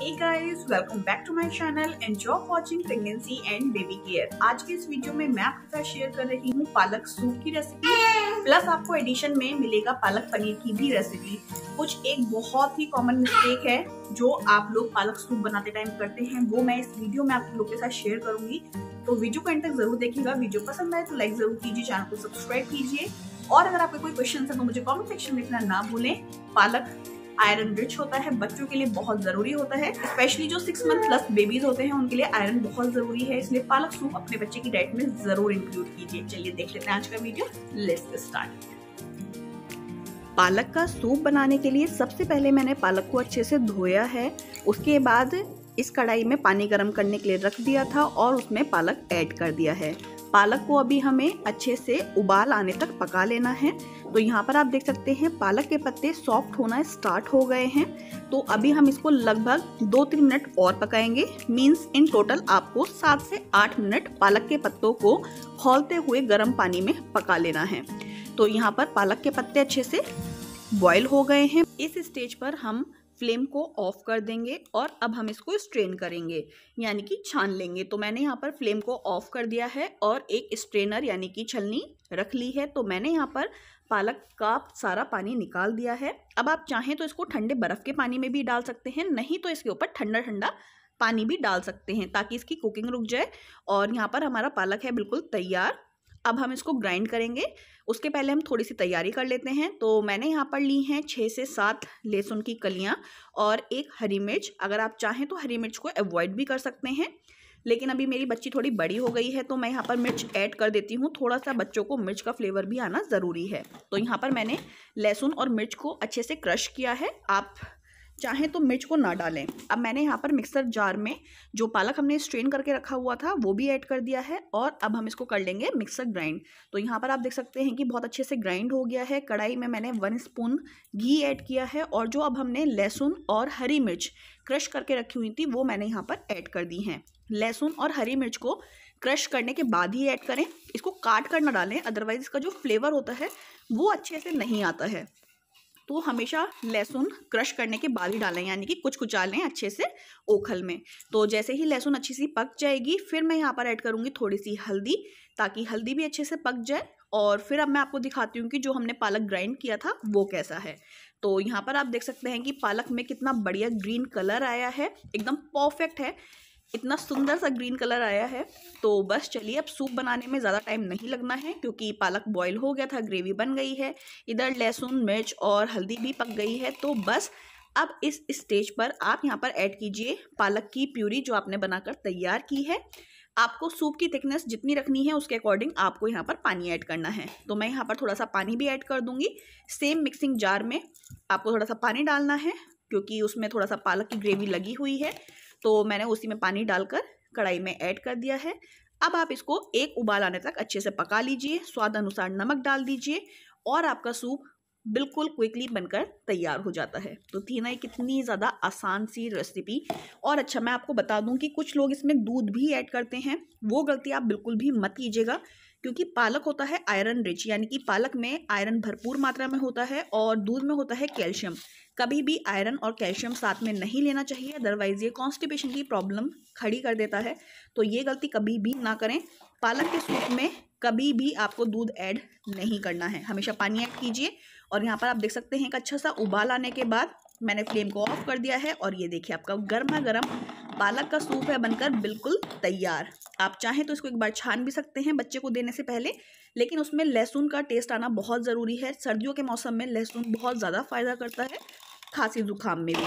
Hey guys, welcome back to my channel. Enjoy watching pregnancy and baby care. आज के इस video में मैं आपके साथ शेयर कर रही हूँ पालक सूप की रेसिपी प्लस आपको एडिशन में मिलेगा पालक पनीर की भी रेसिपी कुछ एक बहुत ही कॉमन मिस्टेक है जो आप लोग पालक सूप बनाते टाइम करते हैं वो मैं इस वीडियो में आप लोग के साथ शेयर करूँगी। तो वीडियो को एंड तक ज़रूर देखिएगा। वीडियो पसंद आए तो लाइक ज़रूर कीजिए चैनल को सब्सक्राइब कीजिए। और अगर आपके कोई क्वेश्चन है तो मुझे कॉमेंट सेक्शन में लिखना ना भूलें पालक आयरन रिच होता है, बच्चों के लिए बहुत ज़रूरी होता है स्पेशली जो सिक्स मंथ प्लस बेबीज होते हैं, उनके लिए आयरन बहुत ज़रूरी है, इसलिए पालक सूप अपने बच्चे की डाइट में ज़रूर इंक्लूड कीजिए। चलिए देख लेते हैं आज का वीडियो लेट्स स्टार्ट पालक का सूप बनाने के लिए सबसे पहले मैंने पालक को अच्छे से धोया है, उसके बाद इस कढ़ाई में पानी गर्म करने के लिए रख दिया था और उसमें पालक ऐड कर दिया है। पालक को अभी हमें अच्छे से उबाल आने तक पका लेना है। तो यहाँ पर आप देख सकते हैं, पालक के पत्ते सॉफ्ट होना स्टार्ट हो गए हैं। तो अभी हम इसको लगभग दो तीन मिनट और पकाएँगे। मीन्स इन टोटल आपको सात से आठ मिनट पालक के पत्तों को खोलते हुए गर्म पानी में पका लेना है। तो यहाँ पर पालक के पत्ते अच्छे से बॉयल हो गए हैं। इस स्टेज पर हम फ्लेम को ऑफ़ कर देंगे और अब हम इसको स्ट्रेन करेंगे, यानी कि छान लेंगे। तो मैंने यहाँ पर फ्लेम को ऑफ़ कर दिया है और एक स्ट्रेनर, यानी कि छलनी रख ली है। तो मैंने यहाँ पर पालक का सारा पानी निकाल दिया है। अब आप चाहें तो इसको ठंडे बर्फ़ के पानी में भी डाल सकते हैं, नहीं तो इसके ऊपर ठंडा ठंडा पानी भी डाल सकते हैं, ताकि इसकी कुकिंग रुक जाए। और यहाँ पर हमारा पालक है बिल्कुल तैयार। अब हम इसको ग्राइंड करेंगे। उसके पहले हम थोड़ी सी तैयारी कर लेते हैं। तो मैंने यहाँ पर ली हैं छः से सात लहसुन की कलियाँ और एक हरी मिर्च। अगर आप चाहें तो हरी मिर्च को अवॉइड भी कर सकते हैं। लेकिन अभी मेरी बच्ची थोड़ी बड़ी हो गई है तो मैं यहाँ पर मिर्च ऐड कर देती हूँ। थोड़ा सा बच्चों को मिर्च का फ्लेवर भी आना ज़रूरी है। तो यहाँ पर मैंने लहसुन और मिर्च को अच्छे से क्रश किया है। आप चाहें तो मिर्च को ना डालें। अब मैंने यहाँ पर मिक्सर जार में जो पालक हमने स्ट्रेन करके रखा हुआ था, वो भी ऐड कर दिया है और अब हम इसको कर लेंगे मिक्सर ग्राइंड तो यहाँ पर आप देख सकते हैं कि बहुत अच्छे से ग्राइंड हो गया है। कढ़ाई में मैंने वन स्पून घी ऐड किया है और जो अब हमने लहसुन और हरी मिर्च क्रश करके रखी हुई थी, वो मैंने यहाँ पर ऐड कर दी हैं। लहसुन और हरी मिर्च को क्रश करने के बाद ही ऐड करें। इसको काट कर ना डालें अदरवाइज़ इसका जो फ्लेवर होता है, वो अच्छे से नहीं आता है। तो हमेशा लहसुन क्रश करने के बाद ही डालें, यानी कि कुछ कुचालें अच्छे से ओखल में। तो जैसे ही लहसुन अच्छी सी पक जाएगी, फिर मैं यहाँ पर ऐड करूँगी थोड़ी सी हल्दी, ताकि हल्दी भी अच्छे से पक जाए। और फिर अब मैं आपको दिखाती हूँ कि जो हमने पालक ग्राइंड किया था, वो कैसा है। तो यहाँ पर आप देख सकते हैं कि पालक में कितना बढ़िया ग्रीन कलर आया है, एकदम परफेक्ट है। इतना सुंदर सा ग्रीन कलर आया है तो बस चलिए अब सूप बनाने में ज़्यादा टाइम नहीं लगना है, क्योंकि पालक बॉईल हो गया था ग्रेवी बन गई है, इधर लहसुन, मिर्च और हल्दी भी पक गई है तो बस अब इस स्टेज पर आप यहाँ पर ऐड कीजिए पालक की प्यूरी जो आपने बनाकर तैयार की है। आपको सूप की थिकनेस जितनी रखनी है, उसके अकॉर्डिंग आपको यहाँ पर पानी ऐड करना है। तो मैं यहाँ पर थोड़ा सा पानी भी ऐड कर दूँगी। सेम मिक्सिंग जार में आपको थोड़ा सा पानी डालना है, क्योंकि उसमें थोड़ा सा पालक की ग्रेवी लगी हुई है। तो मैंने उसी में पानी डालकर कढ़ाई में ऐड कर दिया है। अब आप इसको एक उबाल आने तक अच्छे से पका लीजिए, स्वाद अनुसार नमक डाल दीजिए और आपका सूप बिल्कुल क्विकली बनकर तैयार हो जाता है। तो थी ना कितनी ज़्यादा आसान सी रेसिपी और अच्छा मैं आपको बता दूँ कि कुछ लोग इसमें दूध भी ऐड करते हैं, वो गलती आप बिल्कुल भी मत कीजिएगा। क्योंकि पालक होता है आयरन रिच यानी कि पालक में आयरन भरपूर मात्रा में होता है और दूध में होता है कैल्शियम कभी भी आयरन और कैल्शियम साथ में नहीं लेना चाहिए अदरवाइज़ ये कॉन्स्टिपेशन की प्रॉब्लम खड़ी कर देता है. तो ये गलती कभी भी ना करें. पालक के सूप में कभी भी आपको दूध ऐड नहीं करना है. हमेशा पानी ऐड कीजिए और यहाँ पर आप देख सकते हैं एक अच्छा सा उबाल आने के बाद मैंने फ्लेम को ऑफ़ कर दिया है और ये देखिए आपका गर्मा गर्म पालक का सूप है बनकर बिल्कुल तैयार। आप चाहें तो इसको एक बार छान भी सकते हैं बच्चे को देने से पहले, लेकिन उसमें लहसुन का टेस्ट आना बहुत ज़रूरी है। सर्दियों के मौसम में लहसुन बहुत ज़्यादा फ़ायदा करता है, खांसी जुकाम में भी।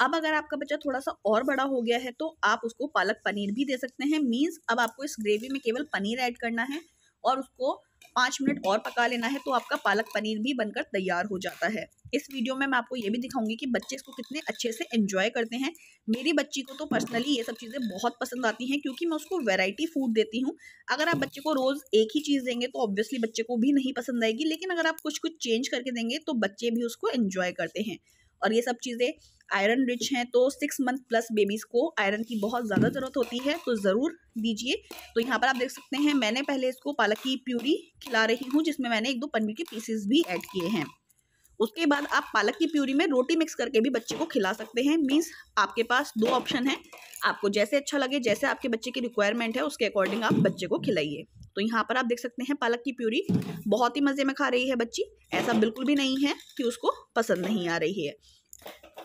अब अगर आपका बच्चा थोड़ा सा और बड़ा हो गया है तो आप उसको पालक पनीर भी दे सकते हैं। मीन्स अब आपको इस ग्रेवी में केवल पनीर ऐड करना है और उसको पाँच मिनट और पका लेना है तो आपका पालक पनीर भी बनकर तैयार हो जाता है। इस वीडियो में मैं आपको ये भी दिखाऊँगी कि बच्चे इसको कितने अच्छे से एंजॉय करते हैं। मेरी बच्ची को तो पर्सनली ये सब चीज़ें बहुत पसंद आती हैं क्योंकि मैं उसको वैरायटी फ़ूड देती हूँ। अगर आप बच्चे को रोज़ एक ही चीज़ देंगे तो ऑब्वियसली बच्चे को भी नहीं पसंद आएगी, लेकिन अगर आप कुछ कुछ चेंज करके देंगे तो बच्चे भी उसको एंजॉय करते हैं। और ये सब चीज़ें आयरन रिच हैं तो सिक्स मंथ प्लस बेबीज़ को आयरन की बहुत ज़्यादा ज़रूरत होती है तो ज़रूर दीजिए। तो यहाँ पर आप देख सकते हैं, मैंने पहले इसको पालक की प्यूरी खिला रही हूँ, जिसमें मैंने एक दो पनीर के पीसेस भी ऐड किए हैं। उसके बाद आप पालक की प्यूरी में रोटी मिक्स करके भी बच्चे को खिला सकते हैं। मीन्स आपके पास दो ऑप्शन है। आपको जैसे अच्छा लगे, जैसे आपके बच्चे की रिक्वायरमेंट है, उसके अकॉर्डिंग आप बच्चे को खिलाइए। तो यहाँ पर आप देख सकते हैं पालक की प्यूरी बहुत ही मज़े में खा रही है बच्ची। ऐसा बिल्कुल भी नहीं है कि उसको पसंद नहीं आ रही है।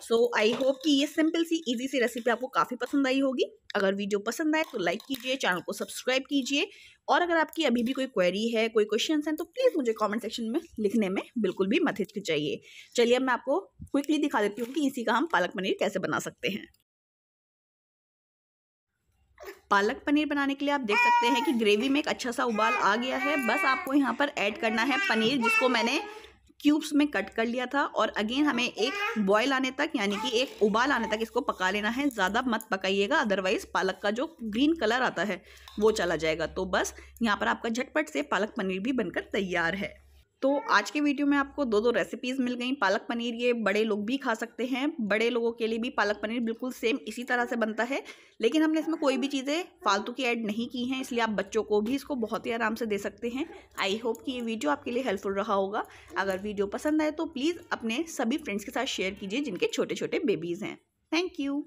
सो आई होप कि ये सिंपल सी इजी सी रेसिपी आपको काफ़ी पसंद आई होगी। अगर वीडियो पसंद आए तो लाइक कीजिए चैनल को सब्सक्राइब कीजिए। और अगर आपकी अभी भी कोई क्वेरी है, कोई क्वेश्चन हैं तो प्लीज़ मुझे कमेंट सेक्शन में लिखने में बिल्कुल भी मत हिचकिचाइए। चलिए, अब मैं आपको क्विकली दिखा देती हूँ कि इसी का हम पालक पनीर कैसे बना सकते हैं। पालक पनीर बनाने के लिए आप देख सकते हैं कि ग्रेवी में एक अच्छा सा उबाल आ गया है। बस आपको यहाँ पर ऐड करना है पनीर, जिसको मैंने क्यूब्स में कट कर लिया था और अगेन हमें एक बॉयल आने तक, यानी कि एक उबाल आने तक इसको पका लेना है। ज़्यादा मत पकाइएगा अदरवाइज़ पालक का जो ग्रीन कलर आता है, वो चला जाएगा। तो बस, यहाँ पर आपका झटपट से पालक पनीर भी बनकर तैयार है। तो आज के वीडियो में आपको दो दो रेसिपीज़ मिल गई। पालक पनीर ये बड़े लोग भी खा सकते हैं, बड़े लोगों के लिए भी पालक पनीर बिल्कुल सेम इसी तरह से बनता है। लेकिन हमने इसमें कोई भी चीज़ें फालतू की ऐड नहीं की हैं, इसलिए आप बच्चों को भी इसको बहुत ही आराम से दे सकते हैं। आई होप कि ये वीडियो आपके लिए हेल्पफुल रहा होगा। अगर वीडियो पसंद आए तो प्लीज़ अपने सभी फ्रेंड्स के साथ शेयर कीजिए, जिनके छोटे छोटे बेबीज़ हैं। Thank you